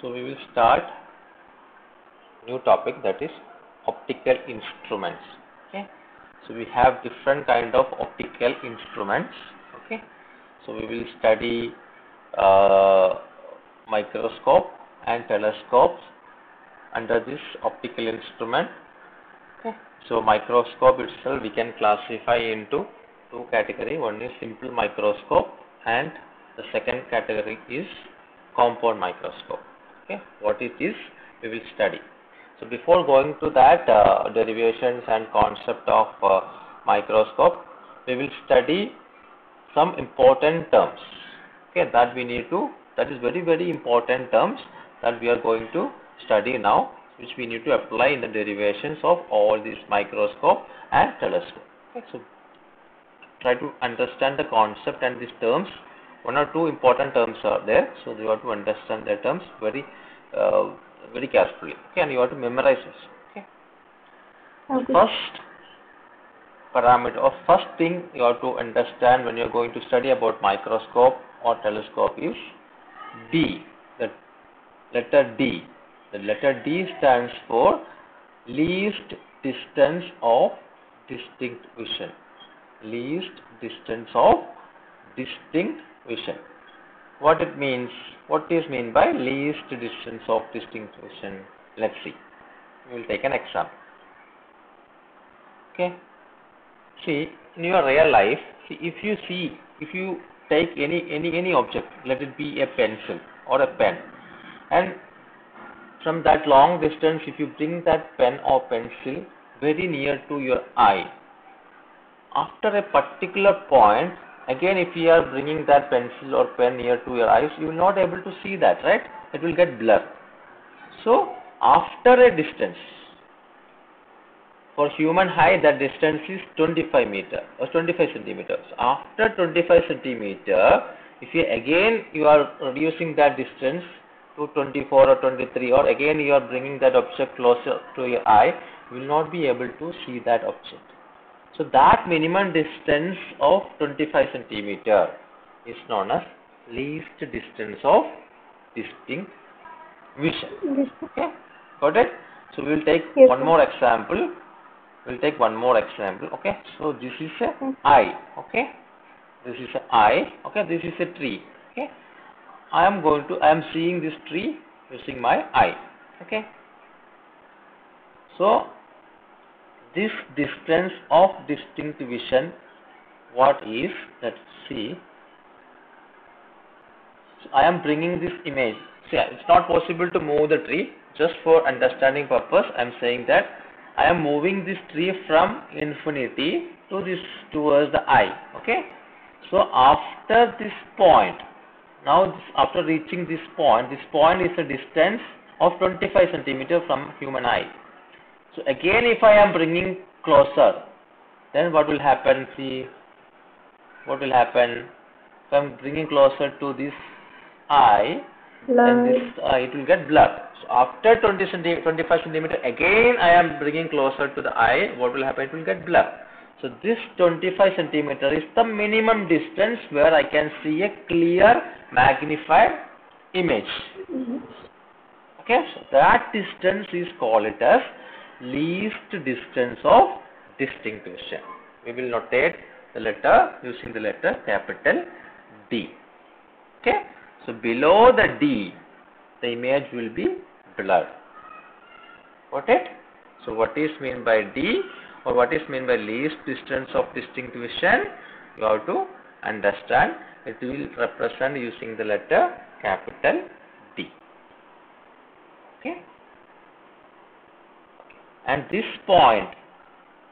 So we will start new topic that is optical instruments. Okay. So we have different kind of optical instruments. Okay. So we will study uh, microscope and telescopes under this optical instrument. Okay. So microscope itself we can classify into two category. One is simple microscope and the second category is compound microscope. Okay. What it is we will study. So before going to that uh, derivations and concept of uh, microscope, we will study some important terms. Okay, that we need to that is very very important terms that we are going to study now, which we need to apply in the derivations of all these microscope and telescope. Okay, so try to understand the concept and these terms. One or two important terms are there, so you have to understand the terms very uh, very carefully. Okay, and you have to memorize this. Okay. Okay. First parameter or first thing you have to understand when you are going to study about microscope or telescope is D. The letter D. The letter D stands for least distance of distinct vision. Least distance of distinct vision. What it means? What is mean by least distance of distinct vision? Let's see. We will take an example. Okay. See, in your real life, see if you see, if you take any any any object, let it be a pencil or a pen, and from that long distance, if you bring that pen or pencil very near to your eye, after a particular point, again if you are bringing that pencil or pen near to your eyes, you will not able to see that, right? It will get blur. So, after a distance, for human eye that distance is 25 meter or 25 centimeters. After 25 centimeter, if you again you are reducing that distance to 24 or 23 or again you are bringing that object closer to your eye, you will not be able to see that object. So that minimum distance of 25 centimeter is known as least distance of distinct vision. Okay, got it? So we will take Yes, one more example. We'll take one more example. Okay, so this is a eye. Okay, this is a eye. Okay, this is a tree. Okay, I am going to. I am seeing this tree using my eye. Okay, so this distance of distinct vision, what is? Let's see. So I am bringing this image. See, it's not possible to move the tree. Just for understanding purpose, I am saying that I am moving this tree from infinity to this towards the eye. Okay. So after this point, now this, after reaching this point, this point is a distance of 25 centimeter from human eye. So again, if I am bringing closer, then what will happen? See, what will happen? If I am bringing closer to this eye, then this uh, it will get blurred. So after 20 centi 25 centimeter, again I am bringing closer to the eye. What will happen? It will get blurred. So this 25 centimeter is the minimum distance where I can see a clear magnified image. Mhm. Okay, so that distance is called it as least distance of distinct vision. We will notate the letter using the letter capital D. Okay, so below the D, the image will be blurred. Got it? So what is mean by D or what is mean by least distance of distinct vision? You have to understand. It will represent using the letter capital D. Okay. And this point,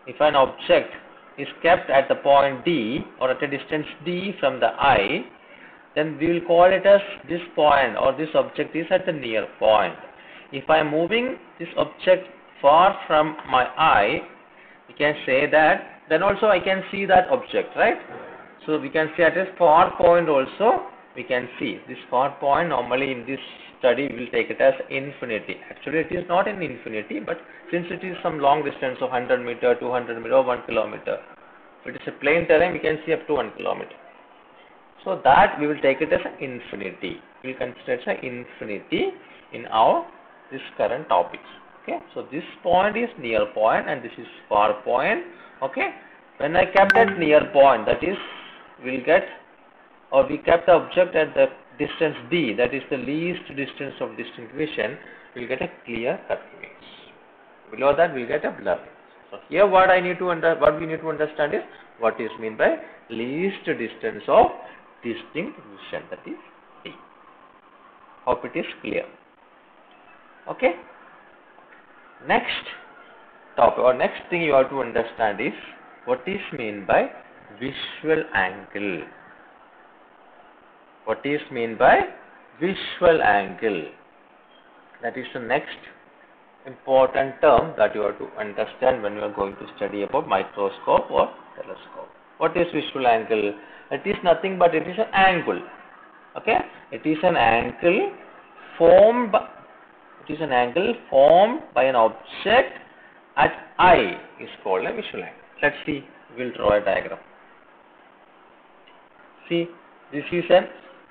if an object is kept at the point D or at a distance D from the eye, then we will call it as this point or this object is at the near point. If I am moving this object far from my eye, we can say that then also I can see that object, right? So we can say at a far point also we can see this far point normally in this study we will take it as infinity. Actually it is not an infinity but since it is some long distance of 100 meter, 200 meter or 1 kilometer. If it is a plain terrain we can see up to 1 kilometer. So that we will take it as an infinity. we will consider it as infinity in our this current topic. Okay, so this point is near point and this is far point. Okay, when I kept at near point, that is, we'll get or we kept the object at the distance d, that is the least distance of distinct vision, we'll get a clear cut image. Below that, we'll get a blur. So here, what I need to under what we need to understand is what is meant by least distance of distinct vision, that is d. Hope it is clear. Okay. Next topic or next thing you have to understand is what is mean by visual angle. What is mean by visual angle? That is the next important term that you have to understand when you are going to study about microscope or telescope. What is visual angle? It is nothing but it is an angle. Okay, it is an angle formed. By, it is an angle formed by an object at eye is called a visual angle. Let's see. We'll draw a diagram. See, this is an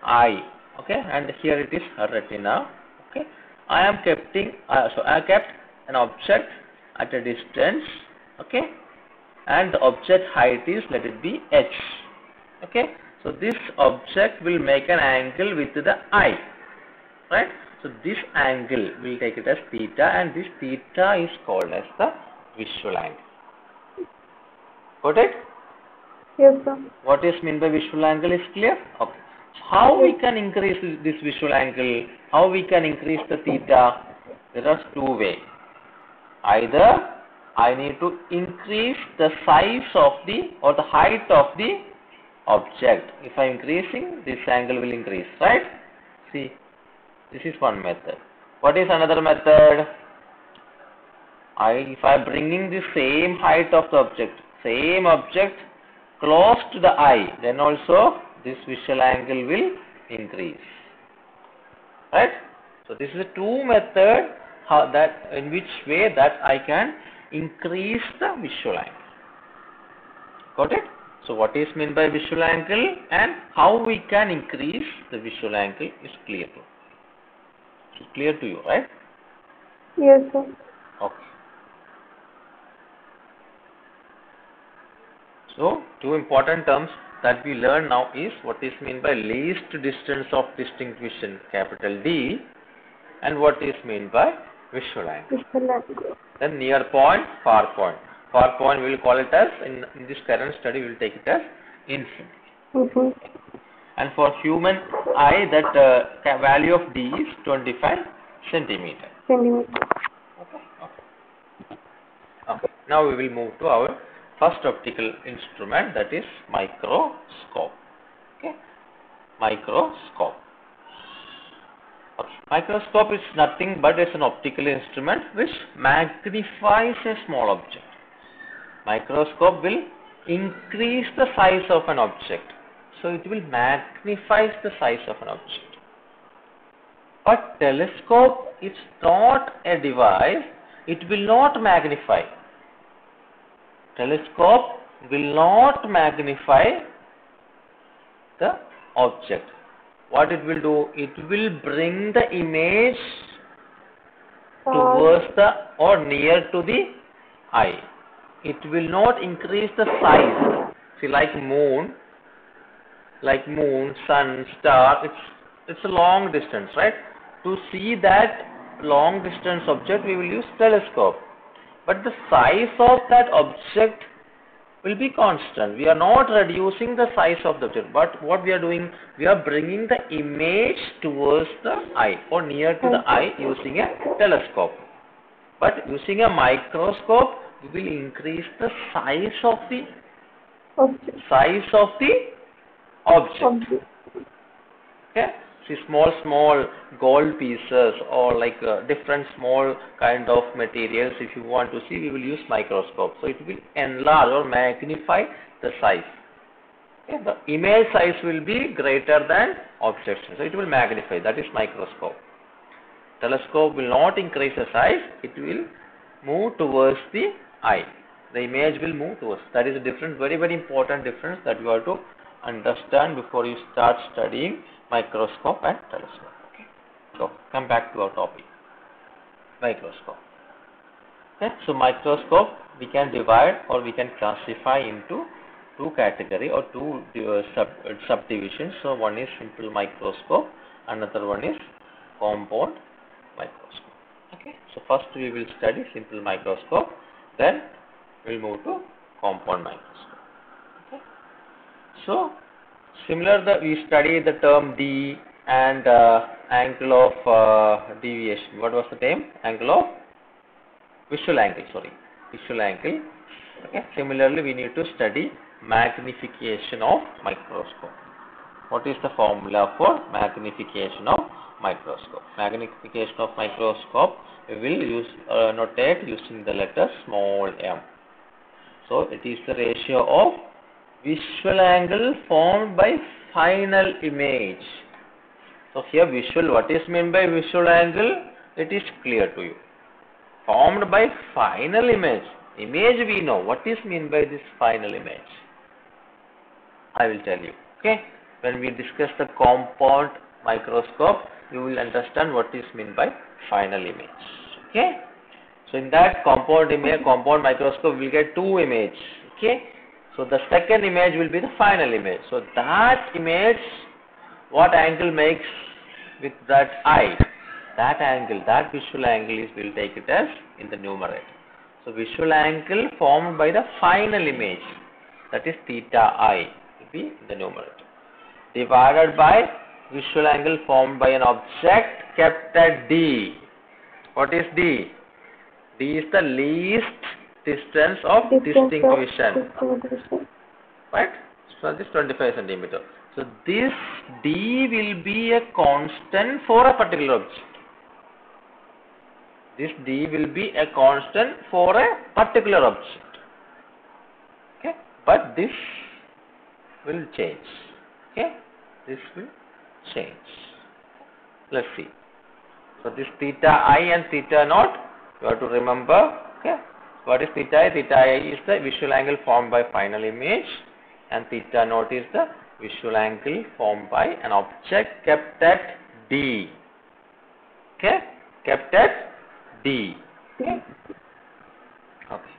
eye. Okay, and here it is a retina. Okay, I am keeping. Uh, so I kept an object at a distance. Okay, and the object height is let it be h. Okay, so this object will make an angle with the eye. Right. So this angle we take it as theta, and this theta is called as the visual angle. Got it? Yes, sir. What is meant by visual angle is clear? Okay. How we can increase this visual angle? How we can increase the theta? There are two ways. Either I need to increase the size of the or the height of the object. If I am increasing, this angle will increase, right? See, this is one method. What is another method? I if I am bringing the same height of the object, same object close to the eye, then also this visual angle will increase. Right? So this is a two method how that in which way that I can increase the visual angle. Got it? So what is meant by visual angle and how we can increase the visual angle is clear to it's clear to you, right? Yes, sir. Okay. So, two important terms that we learn now is what is meant by least distance of distinction capital D, and what is meant by visual angle. Then near point, far point. Far point we will call it as, in, in this current study we will take it as infinity. Mm-hmm. And for human eye that uh, value of D is 25 centimeter. Centimeter. Okay. okay. Okay. Now we will move to our first optical instrument that is microscope. Okay. Microscope. Microscope is nothing but is an optical instrument which magnifies a small object. Microscope will increase the size of an object. So it will magnify the size of an object. But telescope is not a device, it will not magnify. Telescope will not magnify the object. What it will do? It will bring the image towards the or near to the eye. It will not increase the size. See, like moon, like moon, sun, star, it's it's a long distance, right? To see that long distance object, we will use telescope. But the size of that object will be constant. We are not reducing the size of the object, but what we are doing, we are bringing the image towards the eye or near to the eye using a telescope. But using a microscope, we will increase the size of the Object. size of the object. Object. Okay. See small small gold pieces or like uh, different small kind of materials. If you want to see, we will use microscope. So it will enlarge or magnify the size. Okay. The image size will be greater than object. So it will magnify. That is microscope. Telescope will not increase the size. It will move towards the eye. The image will move towards. That is a different, very very important difference that you have to understand before you start studying microscope and telescope. Okay. So come back to our topic. Microscope. Okay. So microscope we can divide or we can classify into two category or two uh, sub uh, subdivisions. So one is simple microscope, another one is compound microscope. Okay. So first we will study simple microscope, then we'll move to compound microscope. So similar the we study the term D and uh, angle of uh, deviation. What was the name? Angle of visual angle. Sorry, visual angle. Okay. Similarly, we need to study magnification of microscope. What is the formula for magnification of microscope? Magnification of microscope we will use uh, notate using the letter small m. So it is the ratio of visual angle formed by final image. So here visual, what is meant by visual angle? It is clear to you. Formed by final image. Image we know. What is meant by this final image? I will tell you. Okay. When we discuss the compound microscope, you will understand what is meant by final image. Okay. So in that compound image, compound microscope, we will get two image. Okay. So the second image will be the final image. So that image, what angle makes with that eye? That angle, that visual angle is, we'll take it as in the numerator. So visual angle formed by the final image, that is theta i, will be the numerator. Divided by visual angle formed by an object kept at D. What is D? D is the least distance of distinction. Right? So this 25 centimeter. So this D will be a constant for a particular object. This D will be a constant for a particular object. Okay? But this will change. Okay? This will change. Let's see. So this theta i and theta naught you have to remember. Okay. What is theta i? Theta i is the visual angle formed by final image and theta naught is the visual angle formed by an object kept at D. Okay. Kept at D. Okay. Okay.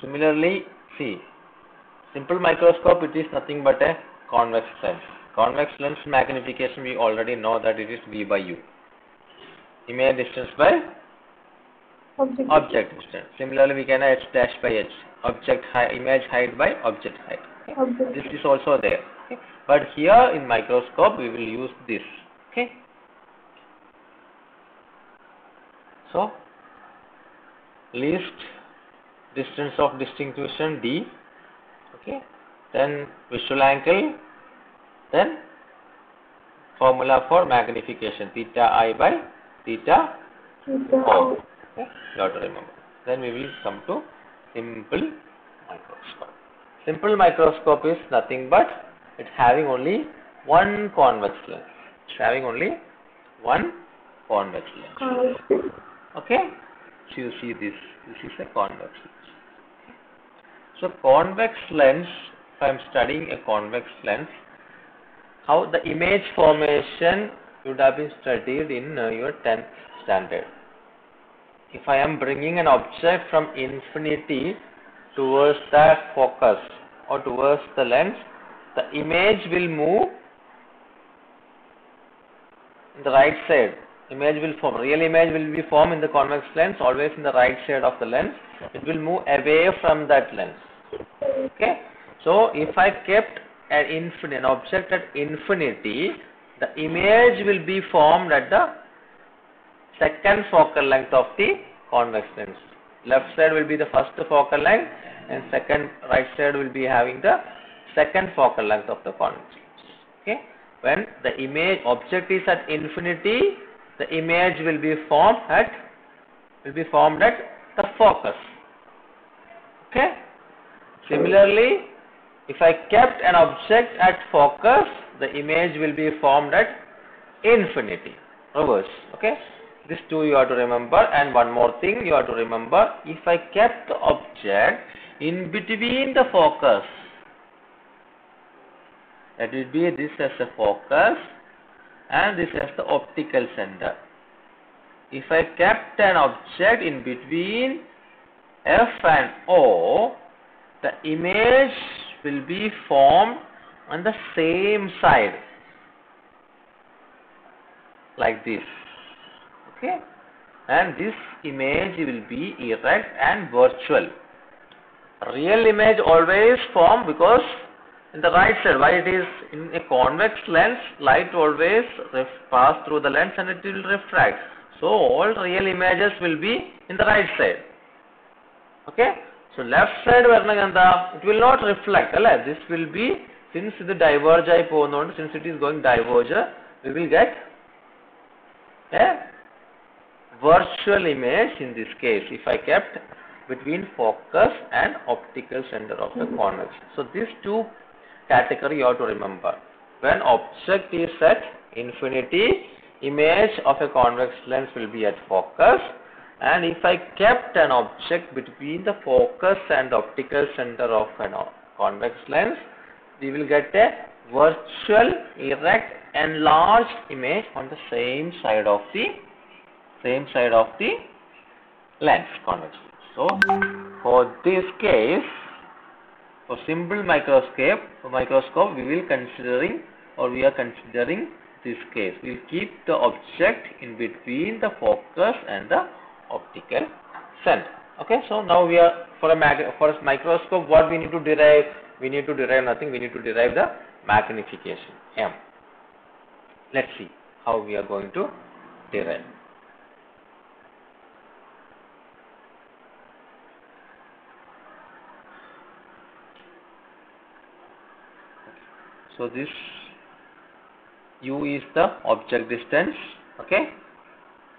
Similarly, see, simple microscope it is nothing but a convex lens. Convex lens magnification we already know that it is V by U. Image distance by Object. object distance. Similarly we can H dash by H. Object height, image height by object height. Object. This is also there. Okay? But here in microscope we will use this. Okay. So least distance of distinction D. Okay. Then visual angle. Then formula for magnification theta i by theta. Okay, you have to remember. Then we will come to simple microscope. Simple microscope is nothing but it's having only one convex lens. It's having only one convex lens. Okay? So you see this. This is a convex lens. So convex lens, if I am studying a convex lens, how the image formation would have been studied in uh, your 10th standard. If I am bringing an object from infinity towards that focus or towards the lens, the image will move in the right side. Image will form, real image will be formed in the convex lens, always in the right side of the lens. It will move away from that lens. Okay. So if I kept an infinite an object at infinity, the image will be formed at the second focal length of the convex lens. Left side will be the first focal length and second right side will be having the second focal length of the convex lens. Okay. When the image object is at infinity, the image will be formed at will be formed at the focus. Okay. Similarly, if I kept an object at focus, the image will be formed at infinity. Reverse. Okay. this two you have to remember and one more thing you have to remember. If I kept the object in between the focus, that will be this as a focus and this as the optical center. If I kept an object in between F and O, the image will be formed on the same side. Like this. Okay? And this image will be erect and virtual. Real image always form because in the right side why it is in a convex lens light always pass through the lens and it will refract. So all real images will be in the right side. Okay? So left side varnaganda it will not reflect this will be since ഇത് diverge ആയി പോകുന്നതുകൊണ്ട് since it is going diverge we will get a virtual image in this case if I kept between focus and optical center of the convex. So these two category you have to remember. When object is at infinity, image of a convex lens will be at focus and if I kept an object between the focus and optical center of an convex lens, we will get a virtual, erect, enlarged image on the same side of the same side of the lens convex. So for this case, for simple microscope, for microscope, we will considering or we are considering this case. We will keep the object in between the focus and the optical center. Okay, so now we are for a for a microscope, what we need to derive? We need to derive nothing. We need to derive the magnification m. Let's see how we are going to derive. So this u is the object distance, okay,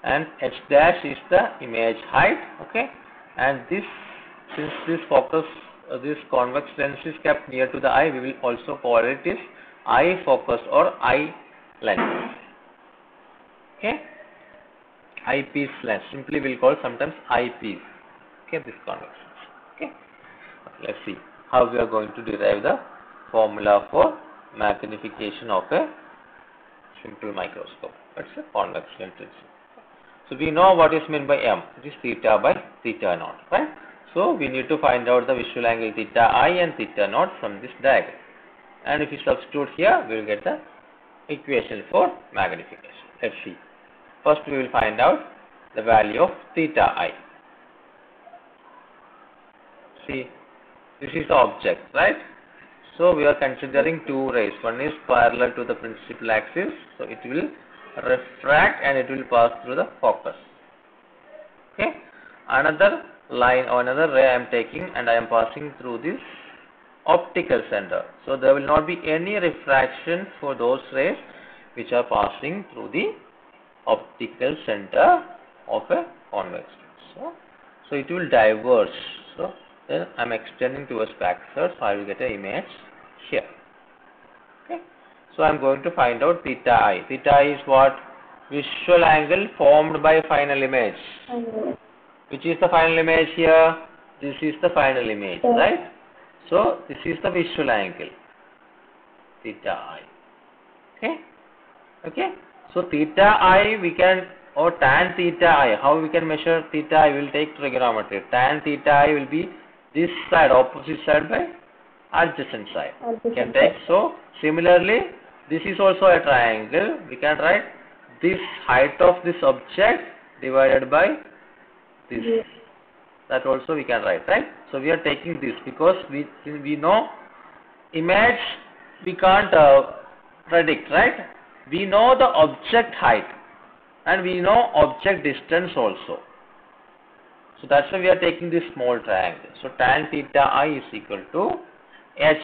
and h dash is the image height, okay, and this since this focus uh, this convex lens is kept near to the eye, we will also call it is eye focus or eye lens, okay, eyepiece lens. Simply we'll call sometimes eyepiece, okay, this convex okay. Let's see how we are going to derive the formula for magnification of a simple microscope. That's a convex lens. So we know what is meant by m. It is theta by theta naught, right? So we need to find out the visual angle theta i and theta naught from this diagram. And if you substitute here, we will get the equation for magnification. Let's see. First we will find out the value of theta i. See, this is the object, right? So we are considering two rays. One is parallel to the principal axis, so it will refract and it will pass through the focus. Okay. Another line or another ray I am taking and I am passing through this optical center. So there will not be any refraction for those rays which are passing through the optical center of a convex lens. So, so it will diverge. So then I am extending towards backside, so I will get an image here. So I am going to find out theta i. Theta i is what? Visual angle formed by final image. Which is the final image here? This is the final image, Yeah. right? So this is the visual angle. Theta i. Okay. Okay. So theta i we can or tan theta i. How we can measure theta i? We will take trigonometry. Tan theta i will be this side, opposite side by adjacent side. We can take so similarly this is also a triangle. We can write this height of this object divided by this. Yes. that also we can write right? So we are taking this because we we know image we can't uh, predict right? We know the object height and we know object distance also. So that's why we are taking this small triangle. So tan theta i is equal to h.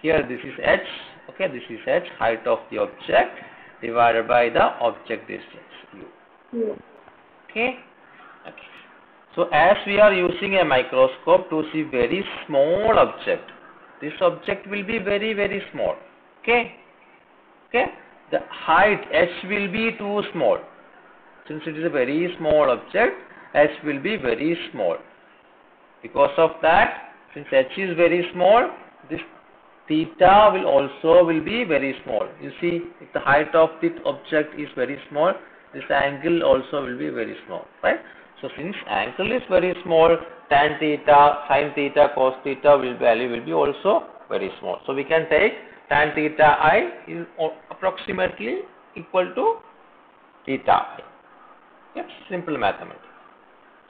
Here this is h okay this is h height of the object divided by the object distance u Yes. Okay. Okay. So as we are using a microscope to see very small object, this object will be very very small. Okay. Okay. The height h will be too small. since it is a very small object, h will be very small. Because of that, since h is very small, this theta will also will be very small. You see, if the height of the object is very small, this angle also will be very small, right? So since angle is very small, tan theta, sin theta, cos theta will value will be also very small. So we can take tan theta i is approximately equal to theta i. Yep, simple mathematics.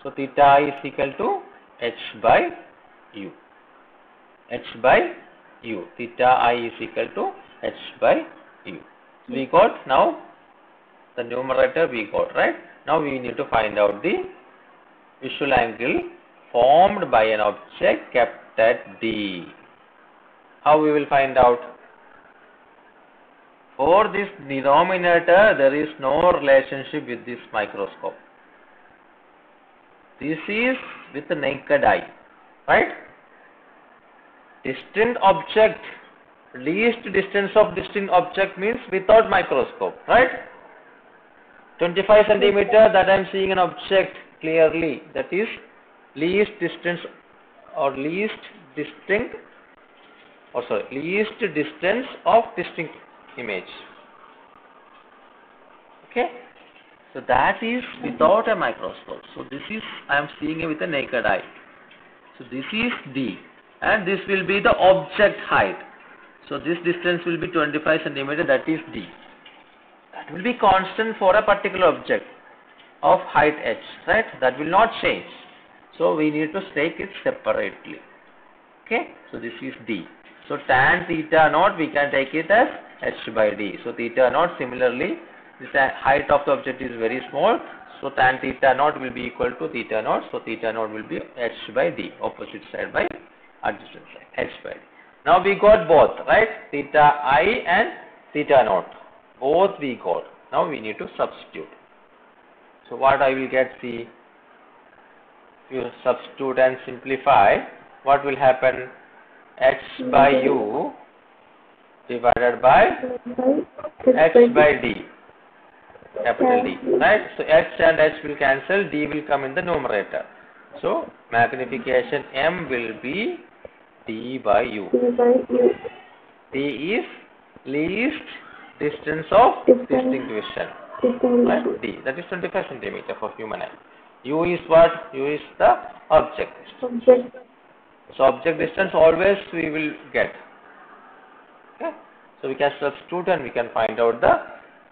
So theta i is equal to h by u. h by u. Theta i is equal to h by u. So we got now the numerator we got right. Now we need to find out the visual angle formed by an object kept at D. How we will find out? For this denominator, there is no relationship with this microscope. This is with the naked eye, right? Distant object, least distance of distant object means without microscope, right? 25 centimeter that I am seeing an object clearly, that is least distance or least distinct or sorry, least distance of distinct image. Okay, so that is without a microscope. So this is I am seeing it with a naked eye. So this is D, and this will be the object height. So this distance will be 25 centimeter. That is D. That will be constant for a particular object of height h, right? That will not change. So we need to take it separately. Okay, so this is D. So tan theta naught we can take it as h by d. So theta naught similarly this uh, height of the object is very small. So tan theta naught will be equal to theta naught. So theta naught will be h by d opposite side by adjacent side h by d. Now we got both right? Theta i and theta naught. Both we got. Now we need to substitute. So what I will get see? If you substitute and simplify. What will happen? H by u divided by h by d. Capital D right? So h and h will cancel. D will come in the numerator. So magnification m will be d by u d is least distance of distinct vision right d that is 25 centimeter for human eye u is what u is the object Object. so object distance always we will get. Okay. So we can substitute and we can find out the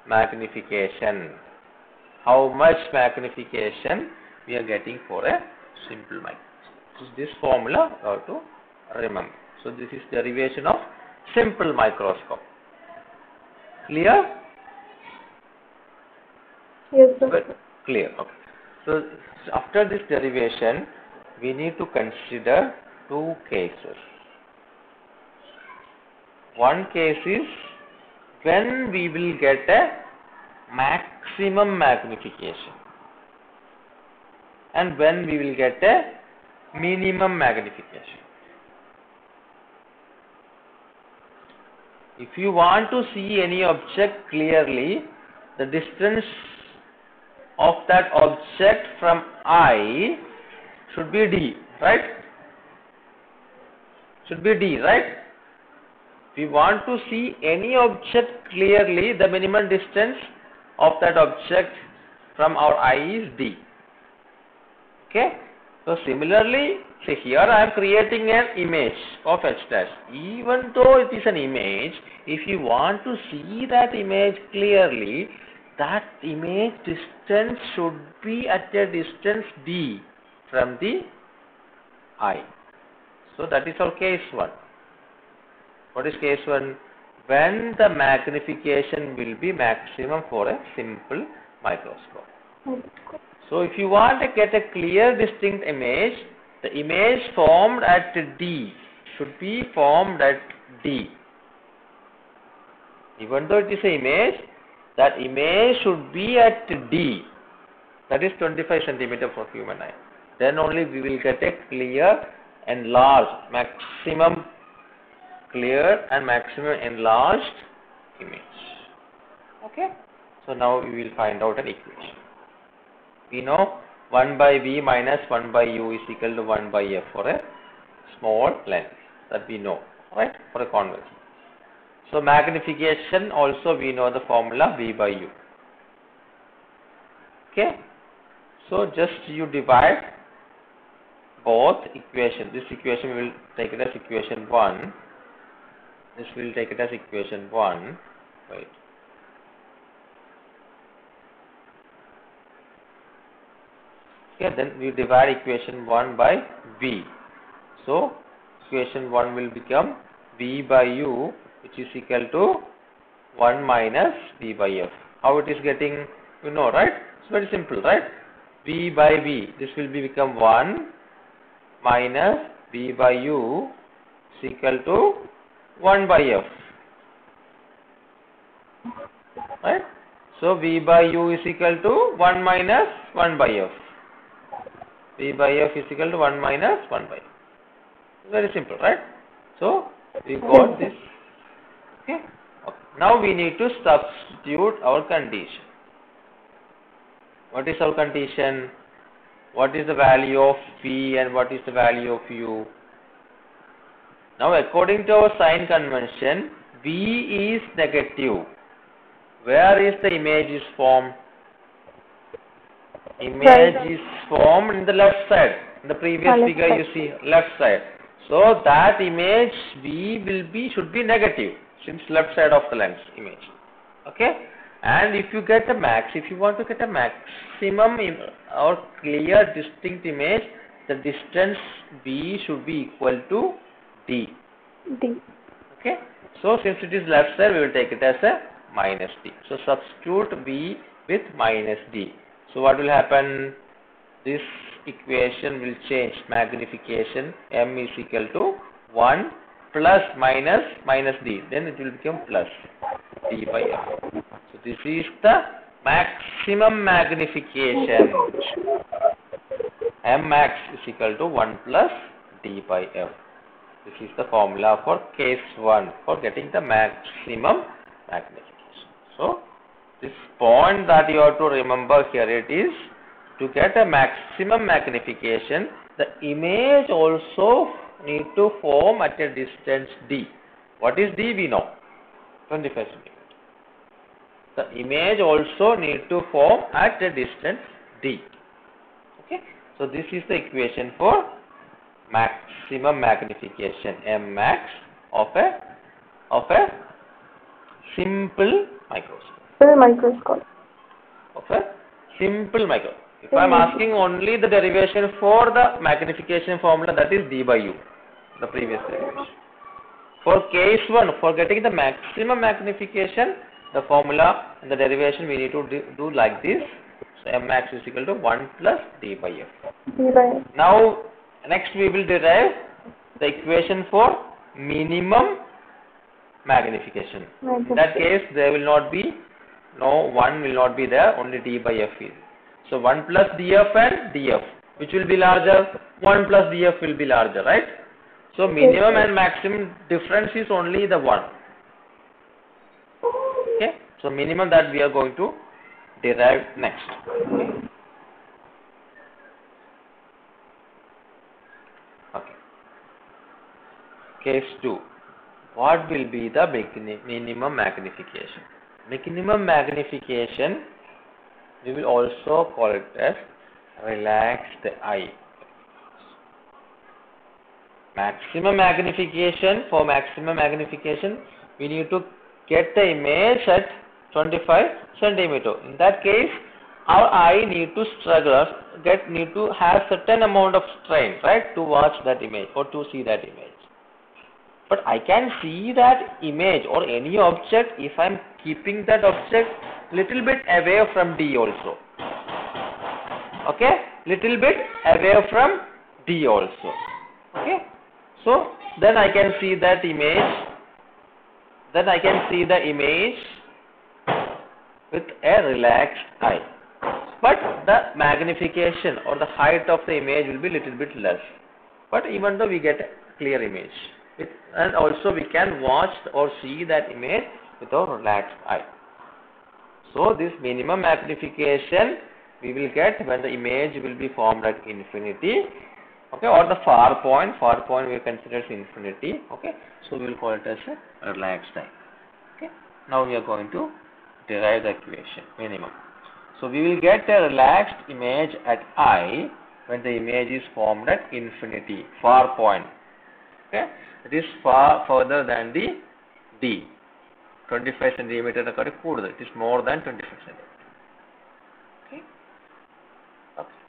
magnification. How much magnification we are getting for a simple microscope. So this formula have to remember. So this is derivation of simple microscope. Clear? Yes, sir. Well, clear. Okay. So after this derivation, we need to consider two cases. One case is when we will get a maximum magnification and when we will get a minimum magnification. If you want to see any object clearly, the distance of that object from eye should be D, right? Should be D, right? If We want to see any object clearly, the minimum distance of that object from our eye is D. Okay? So similarly, say here I am creating an image of H dash. Even though it is an image, if you want to see that image clearly, that image distance should be at a distance D from the eye. So that is our case 1. What is case 1? When the magnification will be maximum for a simple microscope. So if you want to get a clear distinct image, the image formed at D should be formed at D. Even though it is an image, that image should be at D. That is 25 centimeter for human eye. Then only we will get a clear enlarged, maximum clear and maximum enlarged image. Okay. So now we will find out an equation. we know 1 by v minus 1 by u is equal to 1 by f for a small lens that we know, right, for a convex. So magnification also we know the formula v by u. Okay. So just you divide both equation. This equation will take it as equation 1. This will take it as equation 1. Wait. Okay, then we divide equation 1 by v. So, equation 1 will become v by u which is equal to 1 minus v by f. How it is getting, you know, right? It's very simple, right? v by v, this will be become 1 minus v by u is equal to 1 by f. Right? So, v by u is equal to 1 minus 1 by f. v by f is equal to 1 minus 1 by. Very simple, right? So, we got this. Okay. okay. Now, we need to substitute our condition. What is our condition? What is the value of v and what is the value of u? Now, according to our sign convention, v is negative. Where is the image is formed? Image Right. is formed in the left side. In the previous left figure you see left side. So that image V will be should be negative since left side of the lens image. Okay. And if you get a max, if you want to get a maximum or clear distinct image, the distance V should be equal to D. D. Okay. So since it is left side, we will take it as a minus d. So substitute v with minus d. So what will happen? This equation will change magnification m is equal to 1 plus minus minus d. Then it will become plus d by f. So this is the maximum magnification. m max is equal to 1 plus d by f. This is the formula for case 1 for getting the maximum magnification. So, this point that you have to remember here it is to get a maximum magnification the image also need to form at a distance d. What is d we know 25 centimeter. The image also need to form at a distance d. Okay. So, this is the equation for maximum magnification m max of a of a simple microscope Full microscope. of a simple micro if i am asking only the derivation for the magnification formula that is d by u the previous derivation for case 1 for getting the maximum magnification the formula and the derivation we need to do, do like this so m max is equal to 1 plus d by f D by F. now, next we will derive the equation for minimum magnification. In that case, there will not be, no 1 will not be there, only d by f is. So, 1 plus df and df, which will be larger, 1 plus df will be larger, right? So, minimum and maximum difference is only the 1. Okay? So, minimum that we are going to derive next. Okay? Case 2. What will be the minimum magnification? Minimum magnification, we will also call it as relaxed eye. Maximum magnification, for maximum magnification, we need to get the image at 25 centimeter. In that case, our eye need to struggle, get need to have certain amount of strain, right, to watch that image or to see that image. But I can see that image or any object if I am keeping that object little bit away from D also. Okay, little bit away from D also. Okay, so then I can see that image. Then I can see the image with a relaxed eye. But the magnification or the height of the image will be little bit less. But even though we get a clear image, and also we can watch or see that image with our relaxed eye. So this minimum magnification we will get when the image will be formed at infinity. Okay or the far point far point we consider as infinity. Okay so we will call it as a relaxed eye. Okay now we are going to derive the equation minimum. So we will get a relaxed image at eye when the image is formed at infinity far point. Okay it is far further than the d 25 centimeter കൂടുതൽ it is more than 25 centimeter okay okay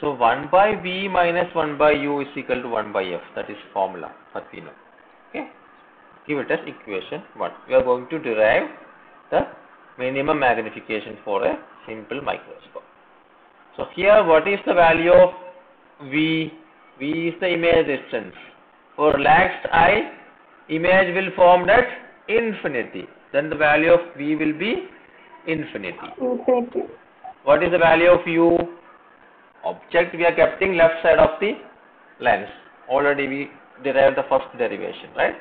so 1 by v minus 1 by u is equal to 1 by f that is formula that we know okay give it as equation 1 we are going to derive the minimum magnification for a simple microscope so here what is the value of v v is the image distance for relaxed eye image will formed at infinity. Then the value of v will be infinity. Infinity. what is the value of u? Object we are keeping left side of the lens. Already we derived the first derivation right?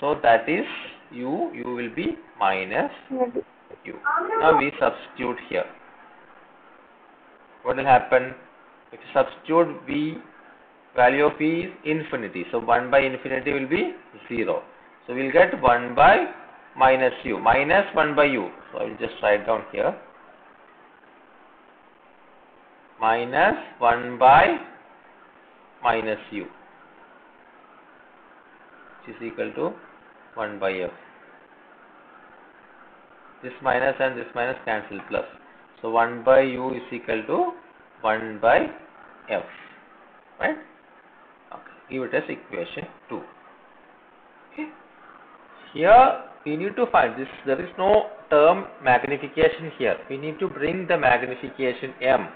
So that is u. U will be minus minus u. Now we substitute here. What will happen? If you substitute v value of p is infinity. So 1 by infinity will be 0 so we'll get 1 by minus u. Minus 1 by u. So i will just write down here. Minus 1 by minus u which is equal to 1 by f. This minus and this minus cancel plus. So 1 by u is equal to 1 by f. Right give it as equation 2 okay. Here we need to find this. There is no term magnification here. We need to bring the magnification m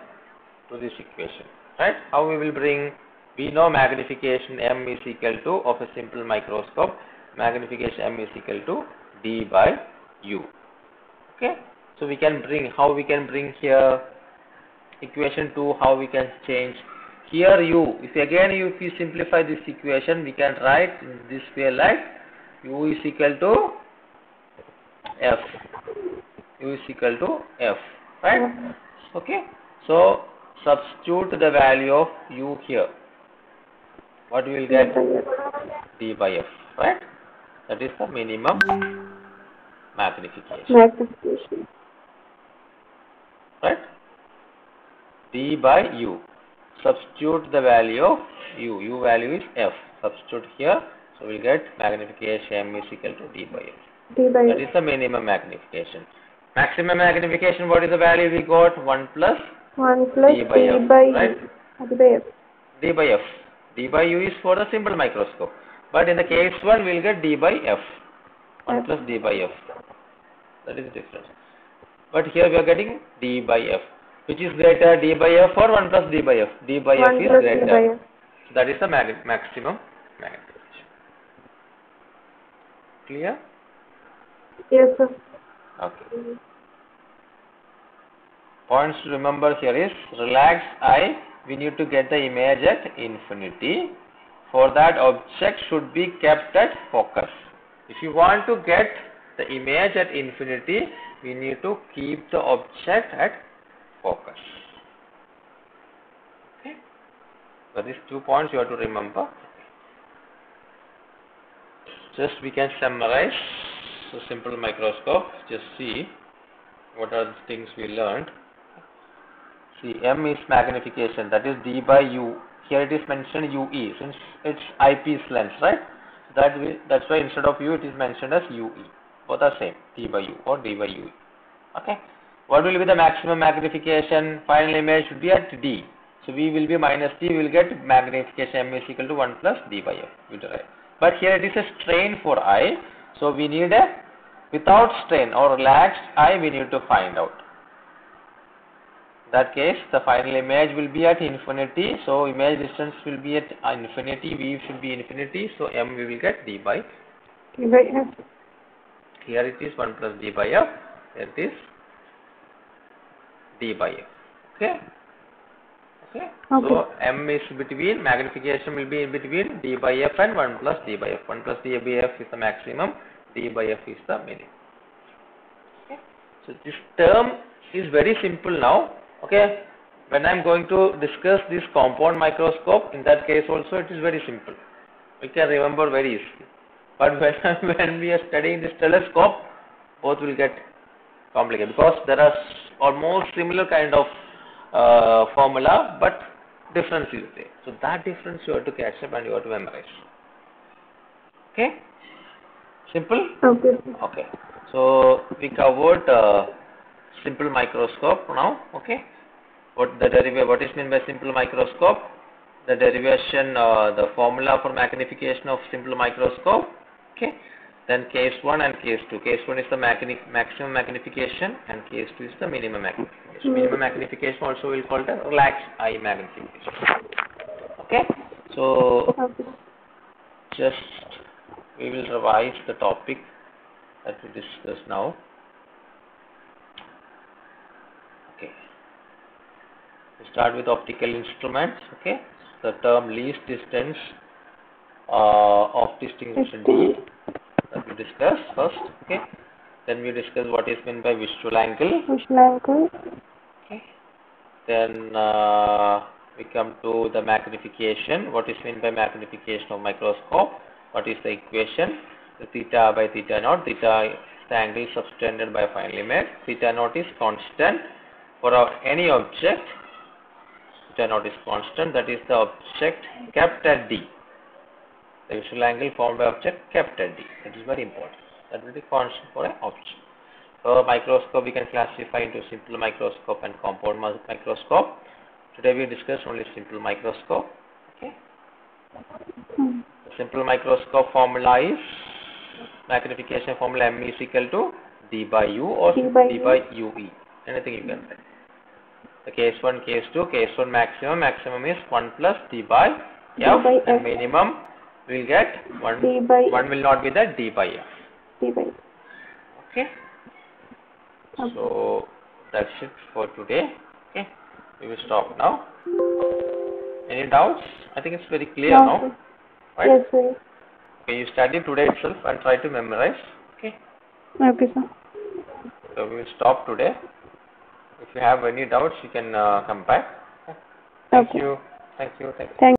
to this equation right? How we will bring? We know magnification m is equal to of a simple microscope magnification m is equal to d by u. Okay? So we can bring how we can bring here? Equation 2 how we can change here u if again you if you simplify this equation we can write in this way like u is equal to f. U is equal to f right? Okay. So substitute the value of u here. What we will get? D by f right? That is the minimum magnification. Magnification. right? D by u substitute the value of u. u value is f. Substitute here so we'll get magnification m is equal to d by f. D by that is the minimum magnification. Maximum magnification what is the value we got? 1 plus 1 plus D by D F, by right? D by F. d by f. d by u is for the simple microscope. But in the case 1 we'll get d by f. 1 F. plus d by f. That is the difference. But here we are getting d by f which is greater d by f or 1 plus d by f? d by f is greater. F. So that is the mag maximum magnification clear? Yes, sir. okay. Points to remember here is relaxed eye we need to get the image at infinity. For that object should be kept at focus. If you want to get the image at infinity we need to keep the object at focus. Okay. So these two points you have to remember. Just we can summarize. So simple microscope. Just see what are the things we learned. See m is magnification. That is d by u. Here it is mentioned ue since it's eyepiece lens right? That we, that's why instead of u it is mentioned as ue both are same. D by u or d by ue okay what will be the maximum magnification? Final image should be at d. So v will be minus d we will get magnification m is equal to 1 plus d by f we derive. But here it is a strain for eye so we need a without strain or relaxed eye we need to find out. That case the final image will be at infinity. So image distance will be at infinity v should be infinity. So m we will get d by D by F. here it is 1 plus d by f. Here it is d by f okay? Okay, so m is between magnification will be in between d by f and 1 plus d by f. 1 plus d by f is the maximum d by f is the minimum. Okay? So this term is very simple now. Okay, when I'm going to discuss this compound microscope, in that case also it is very simple. We can remember very easily. But when, when we are studying this telescope, both will get complicated because there are almost similar kind of uh, formula, but difference is there. So that difference you have to catch up and you have to memorize. Okay? Simple? Okay. Okay. So we covered uh, simple microscope now. Okay. What the derivation? What is meant by simple microscope? The derivation, uh, the formula for magnification of simple microscope. Okay. Then case one and case two. Case one is the maximum magnification, and case two is the minimum magnification. Minimum magnification also we'll call the relaxed eye magnification. Okay. So just we will revise the topic that we discuss now. Okay. We start with optical instruments. Okay. The term least distance uh, of distinction D that we discuss first. Okay. Then we discuss what is meant by visual angle. Visual angle. Okay. Then uh, we come to the magnification. What is meant by magnification of microscope? What is the equation? The theta by theta naught. Theta is the angle subtended by final image. Theta naught is constant for our, any object. Theta naught is constant. That is the object kept at D. The visual angle formed by object at D. That is very important. That will be constant for an object. So microscope we can classify into simple microscope and compound microscope. Today we discuss only simple microscope. Okay. The simple microscope formula is magnification formula m is equal to d by u or D by d U. by ue. Anything you can write. The case one, case two, case one maximum, maximum is one plus d by D f, by and F. minimum will get one. D by One will not be the d by f. D by. Okay. Okay. So that's it for today. Okay, we will stop now. Any doubts? I think it's very clear No, now, sir. right? Yes, sir. Okay, you study today itself and try to memorize. Okay, Okay, sir. so we will stop today. If you have any doubts, you can uh, come back. Okay. Thank Okay. you. Thank you. Thank you. Thank